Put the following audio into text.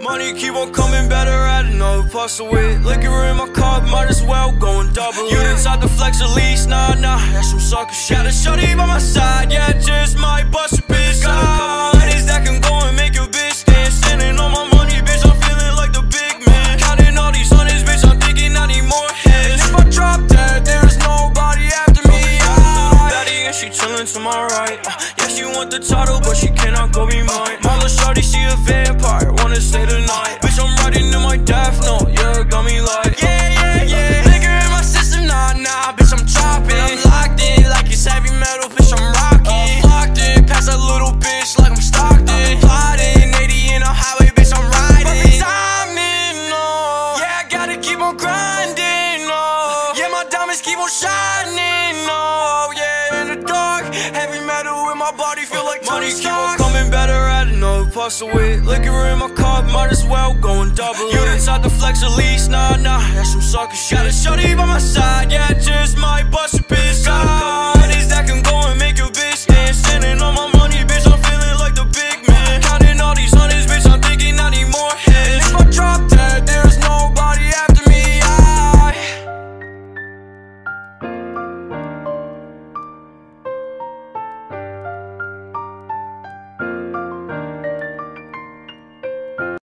Money keep on coming, better add another puzzle with Liquor in my cup, might as well go and double it. You decide to flex at least, nah, nah, that's some sucker shit. Got a shorty by my side, yeah, just might bust a bitch. Got a couple ladies that can go and make a bitch dance. Standing on my money, bitch, I'm feeling like the big man. Counting all these hundreds, bitch, I'm thinking I need more hands. And if I drop dead, there's nobody after me. Ah, Betty and she chillin' to my right. Uh, yeah, she want the title, but she cannot go be My diamonds keep on shining, no. Yeah, in the dark, heavy metal in my body feel like Money keep on coming, better add another puzzle with Liquor in my cup, might as well go and double it. You decide to flex at least, nah, nah, that's some sucker shit. Got a shorty by my side, yeah, just might bust